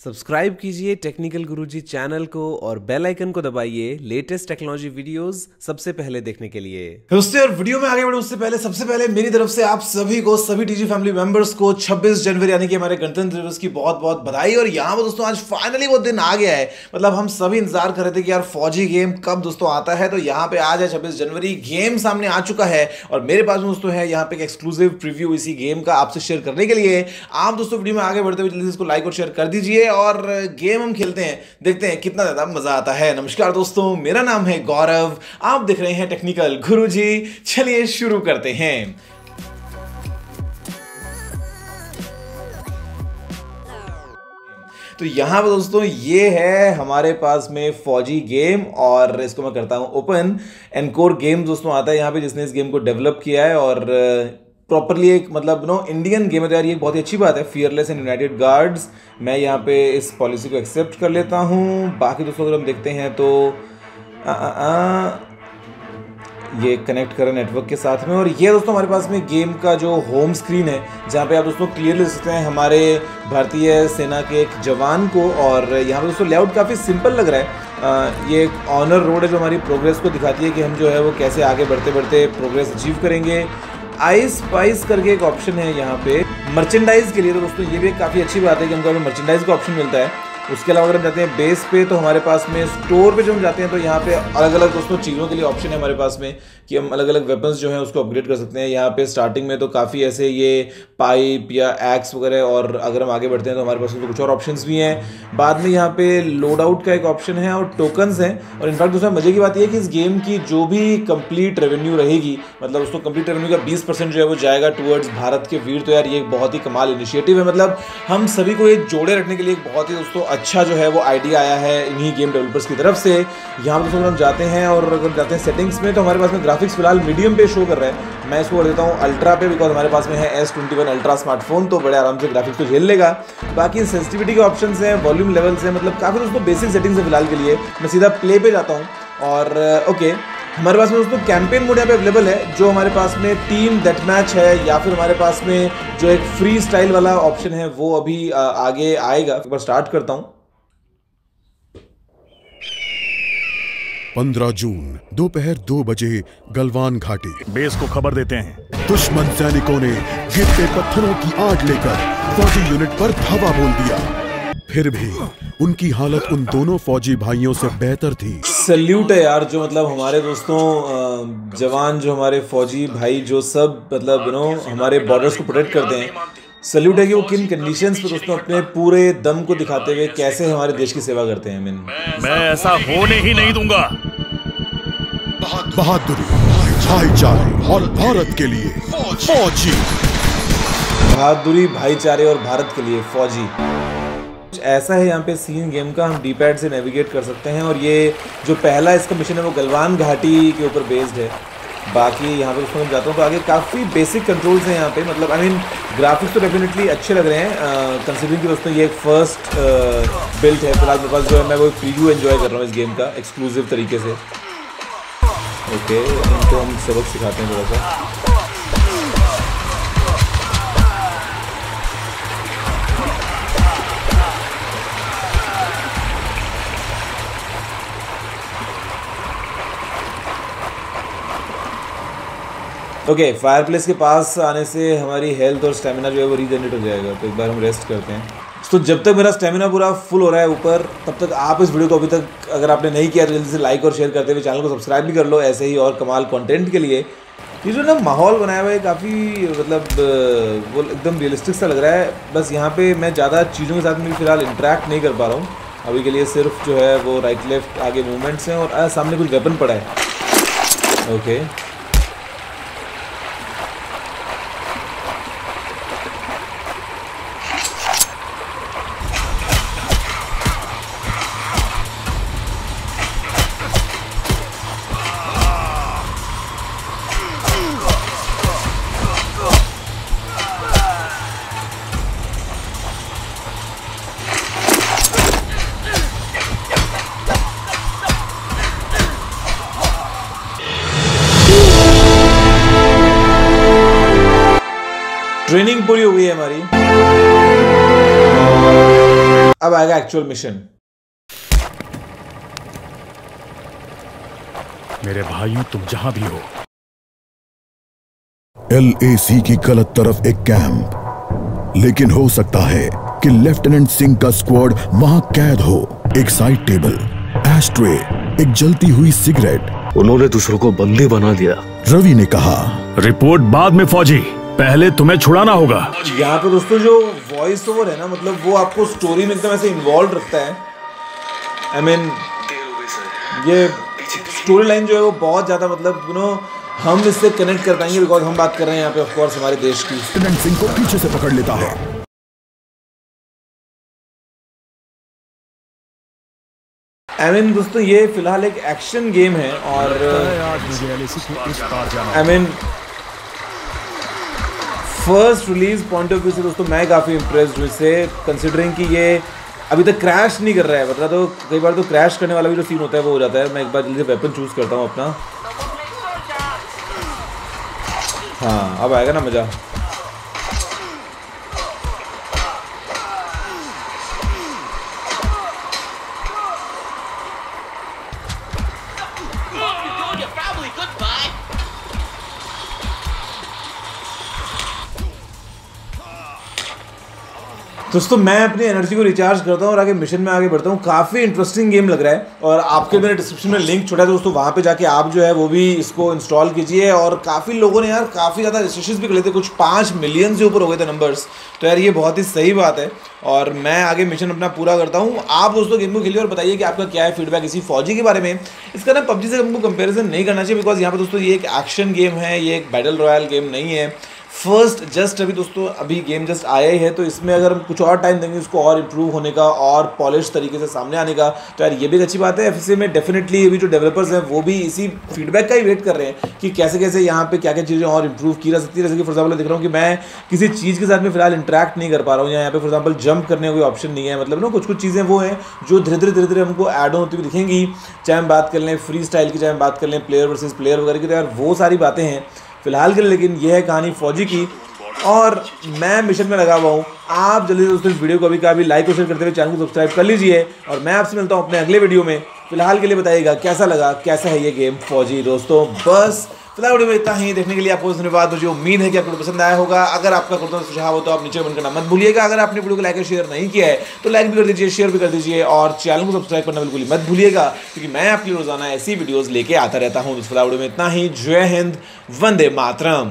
Subscribe कीजिए technical गुरुजी channel को और बेल आइकन को दबाइए लेटेस्ट टेक्नोलॉजी वीडियोस सबसे पहले देखने के लिए। दोस्तों और वीडियो में आगे बढ़े उससे पहले, सबसे पहले मेरी तरफ़ से आप सभी को, सभी टीजी फैमिली मेंबर्स को 26 जनवरी, यानी कि हमारे गणतंत्र दिवस की बहुत बहुत बधाई। और यहाँ पर दोस्तों, आज फाइनली वो दिन आ गया है। मतलब हम सभी इंतज़ार कर रहे थे कि यार फौजी गेम कब दोस्तों आता है। तो यहाँ पे आज है छब्बीस जनवरी गेम सामने आ चुका है। और मेरे पास दोस्तों है यहाँ पे एक एक्सक्लूसिव प्रीव्यू इसी गेम का आपसे शेयर करने के लिए। आप दोस्तों वीडियो में आगे बढ़ते हुए जल्दी इसको लाइक और शेयर कर दीजिए। और गेम हम खेलते हैं। देखते हैं कितना ज़्यादा मज़ा आता है। नमस्कार दोस्तों, मेरा नाम है गौरव। आप देख रहे हैं टेक्निकल गुरुजी। चलिए शुरू करते हैं। तो यहाँ पर दोस्तों, ये है हमारे पास में फौजी गेम और इसको मैं करता हूँ ओपन एनकोर गेम दोस्तों आता है यहाँ पे जिसने इस गेम को डेवलप किया है और प्रॉपरली एक मतलब नो इंडियन गेम है तो यार ये बहुत ही अच्छी बात है फियरलेस एंड यूनाइटेड गार्ड्स मैं यहाँ पे इस पॉलिसी को एक्सेप्ट कर लेता हूँ। बाकी दोस्तों अगर हम देखते हैं तो आ, आ, आ, ये कनेक्ट करें नेटवर्क के साथ में। और ये दोस्तों हमारे पास में गेम का जो होम स्क्रीन है जहाँ पे आप दोस्तों क्लियरली सकते हैं हमारे भारतीय सेना के एक जवान को। और यहाँ पे दोस्तों लेआउट काफ़ी सिंपल लग रहा है। आ, ये एक ऑनर रोड है जो हमारी प्रोग्रेस को दिखाती है कि हम जो है वो कैसे आगे बढ़ते बढ़ते प्रोग्रेस अचीव करेंगे। आइस स्पाइस करके एक ऑप्शन है यहाँ पे। मर्चेंडाइज के लिए तो दोस्तों ये भी काफ़ी अच्छी बात है कि हमको मर्चेंडाइज का ऑप्शन मिलता है। उसके अलावा अगर हम जाते हैं बेस पे तो हमारे पास में स्टोर पे जो हम जाते हैं तो यहाँ पे अलग अलग दोस्तों चीज़ों के लिए ऑप्शन है हमारे पास में कि हम अलग अलग वेपन्स जो हैं उसको अपग्रेड कर सकते हैं। यहाँ पे स्टार्टिंग में तो काफ़ी ऐसे ये पाइप या एक्स वगैरह, और अगर हम आगे बढ़ते हैं तो हमारे पास तो कुछ और ऑप्शन भी हैं। बाद में यहाँ पे लोड आउट का एक ऑप्शन है और टोकन्स हैं। और इनफैक्ट दोस्तों, मज़े की बात यह है कि इस गेम की जो भी कंप्लीट रेवेन्यू रहेगी मतलब उसको कंप्लीट रेवेन्यू का बीस जो है वो जाएगा टूवर्ड्स भारत के वीर। तो यार ये बहुत ही कमाल इनिशिएटिव है। मतलब हम सभी को ये जोड़े रखने के लिए एक बहुत ही दोस्तों अच्छा जो है वो आइडिया आया है इन्हीं गेम डेवलपर्स की तरफ़ से। यहाँ पर दोस्तों हम जाते हैं और अगर जाते हैं सेटिंग्स में तो हमारे पास में ग्राफिक्स फ़िलहाल मीडियम पे शो कर रहे हैं। मैं इसको देता हूँ अल्ट्रा पे बिकॉज़ हमारे पास में है S twenty one ultra smartphone तो बड़े आराम से ग्राफिक्स को झेल लेगा। बाकी सेंसिटिविटी के ऑप्शन हैं वॉल्यूम लेवल्स हैं मतलब काफ़ी दोस्तों बेसिक सेटिंग्स है फ़िलहाल के लिए। मैं सीधा प्ले पे जाता हूँ और ओके हमारे पास में दोस्तों कैंपेन मोड यहाँ पे अवेलेबल है जो हमारे पास में टीम डेट मैच है या फिर हमारे पास में जो एक फ्री स्टाइल वाला ऑप्शन है वो अभी आगे आएगा। एक बार स्टार्ट करता हूँ। पंद्रह जून दोपहर दो बजे गलवान घाटी। बेस को खबर देते हैं। दुश्मन सैनिकों ने गिरते पत्थरों की आग लेकर फौजी यूनिट पर धावा बोल दिया। फिर भी उनकी हालत उन दोनों फौजी भाइयों से बेहतर थी। सल्यूट है यार जो मतलब हमारे दोस्तों जवान जो हमारे फौजी भाई जो सब मतलब यू नो हमारे बॉर्डर्स को प्रोटेक्ट करते हैं। सल्यूट है कि वो किन कंडीशंस पे दोस्तों अपने पूरे दम को दिखाते हुए कैसे हमारे देश की सेवा करते हैं मिन मैं ऐसा होने ही नहीं दूँगा। बहादुरी भाईचारे और भारत के लिए फौजी। बहादुरी भाईचारे और भारत के लिए फौजी। ऐसा है यहाँ पे सीन गेम का हम डी पैड से नेविगेट कर सकते हैं और ये जो पहला इसका मिशन है वो गलवान घाटी के ऊपर बेस्ड है। बाकी यहाँ पर उसमें जाता हूँ तो आगे काफ़ी बेसिक कंट्रोल्स हैं यहाँ पे मतलब आई मीन ग्राफिक्स तो डेफिनेटली अच्छे लग रहे हैं कंसिडरिंग कि दोस्तों ये एक फ़र्स्ट बिल्ट है फ़िलहाल मेरे पास जो है मैं वो प्रीव्यू एंजॉय कर रहा हूँ इस गेम का एक्सक्लूसिव तरीके से। ओके okay, इनको हम सबक सिखाते हैं थोड़ा सा। ओके फायर प्लेस के पास आने से हमारी हेल्थ और स्टेमिना जो है वो रीजनरेट हो जाएगा तो एक बार हम रेस्ट करते हैं। तो जब तक मेरा स्टेमिना पूरा फुल हो रहा है ऊपर, तब तक आप इस वीडियो को अभी तक अगर आपने नहीं किया तो जल्दी से लाइक और शेयर करते हुए चैनल को सब्सक्राइब भी कर लो, ऐसे ही और कमाल कंटेंट के लिए। ये जो ना माहौल बनाया हुआ है काफ़ी मतलब वो एकदम रियलिस्टिक सा लग रहा है। बस यहाँ पे मैं ज़्यादा चीज़ों के साथ में फ़िलहाल इंटरेक्ट नहीं कर पा रहा हूँ। अभी के लिए सिर्फ़ जो है वो राइट लेफ़्ट आगे मूवमेंट्स हैं और सामने कुछ वेपन पड़ा है। ओके ट्रेनिंग पूरी हो गई है हमारी। अब आएगा एक्चुअल मिशन मेरे भाइयों तुम जहाँ भी हो। एलएसी की गलत तरफ़ एक कैंप लेकिन हो सकता है कि लेफ्टिनेंट सिंह का स्क्वाड वहाँ कैद हो। एक साइड टेबल एस्ट्रे एक जलती हुई सिगरेट उन्होंने दूसरों को बंदी बना दिया। रवि ने कहा रिपोर्ट बाद में फौजी। पहले तुम्हें छुड़ाना होगा। यहाँ पे दोस्तों जो वॉइस ओवर है ना मतलब वो आपको स्टोरी में एकदम ऐसे इन्वॉल्व रखता है। आई I मीन mean, ये स्टोरी लाइन जो है वो बहुत ज़्यादा मतलब यू नो हम इससे कनेक्ट कर पाएँगे बिकॉज़ हम बात कर रहे हैं यहाँ पे ऑफ़ कोर्स हमारे देश की। लेफ्टिनेंट सिंह को पीछे से पकड़ लेता है। आई मीन दोस्तों ये फ़िलहाल एक एक्शन गेम है और I mean first release point of view से दोस्तों मैं काफ़ी इंप्रेस हूँ इससे कंसिडरिंग कि ये अभी तक क्रैश नहीं कर रहा है मतलब तो कई बार तो क्रैश करने वाला भी जो सीन होता है वो हो जाता है। मैं एक बार जल्दी वेपन चूज़ करता हूँ अपना। हाँ अब आएगा ना मज़ा। दोस्तों, मैं अपनी एनर्जी को रिचार्ज करता हूँ और आगे मिशन में आगे बढ़ता हूँ। काफ़ी इंटरेस्टिंग गेम लग रहा है और आपके मेरे डिस्क्रिप्शन में लिंक छोड़ा है दोस्तों, वहाँ पे जाके आप जो है वो भी इसको इंस्टॉल कीजिए और काफ़ी लोगों ने यार काफ़ी ज़्यादा रजिस्ट्रेशन भी कर लेते कुछ पाँच मिलियन से ऊपर हो गए थे नंबर्स तो यार, ये बहुत ही सही बात है और मैं आगे मिशन अपना पूरा करता हूँ। आप दोस्तों गेम को खेलिए और बताइए कि आपका क्या है फीडबैक इसी फौजी के बारे में। इसका ना पबजी से हमको कंपेरिजन नहीं करना चाहिए बिकॉज़ यहाँ पर दोस्तों, ये एक एक्शन गेम है, ये एक बैटल रॉयल गेम नहीं है। फ़र्स्ट जस्ट अभी दोस्तों, अभी गेम जस्ट आया ही है तो इसमें अगर हम कुछ और टाइम देंगे उसको और इम्प्रूव होने का और पॉलिश तरीके से सामने आने का तो यार ये भी एक अच्छी बात है। एफ़ में डेफिनेटली अभी जो डेवलपर्स हैं, वो भी इसी फीडबैक का ही वेट कर रहे हैं कि कैसे कैसे यहाँ पे क्या क्या चीज़ें और इम्प्रूव की जा सकती है। जैसे कि फॉर एग्ज़ाम्पल देख रहा हूँ कि मैं किसी चीज़ के साथ में फ़िलहाल इंटरेक्ट नहीं कर पा रहा हूँ, या यहाँ पे फॉर एग्ज़ाम्पल जंप करने का कोई ऑप्शन नहीं है। मतलब ना कुछ कुछ चीज़ें वो हैं, जो धीरे धीरे धीरे धीरे हमको एड होती हुई दिखेंगी। चाहे हम बात कर लें फ्री स्टाइल की, चाहे हम बात कर लें प्लेयर वर्सेज प्लेयर वगैरह की तो यार वो सारी बातें हैं। फ़िलहाल के लिए, लेकिन यह है कहानी फौजी की। और मैं मिशन में लगा हुआ हूँ। आप जल्दी से दोस्तों इस वीडियो को अभी का भी लाइक और शेयर करते हुए चैनल को सब्सक्राइब कर लीजिए। और मैं आपसे मिलता हूँ अपने अगले वीडियो में। फ़िलहाल के लिए बताइएगा, कैसा लगा, कैसा है ये गेम फौजी? दोस्तों, बस फ़िलहाल वीडियो में इतना ही देखने के लिए आपको धन्यवाद मुझे उम्मीद है कि आपको पसंद आया होगा, अगर आपका कुर्ता सुझाव हो तो आप नीचे कमेंट करना मत भूलिएगा। अगर आपने वीडियो को लाइक और शेयर नहीं किया है तो लाइक भी कर दीजिए शेयर भी कर दीजिए और चैनल को सब्सक्राइब करना बिल्कुल मत भूलिएगा, क्योंकि मैं आपके रोज़ाना ऐसी वीडियोज़ लेके आता रहता हूँ। फ़िलहाल वीडियो में इतना ही। जय हिंद, वंदे मातरम।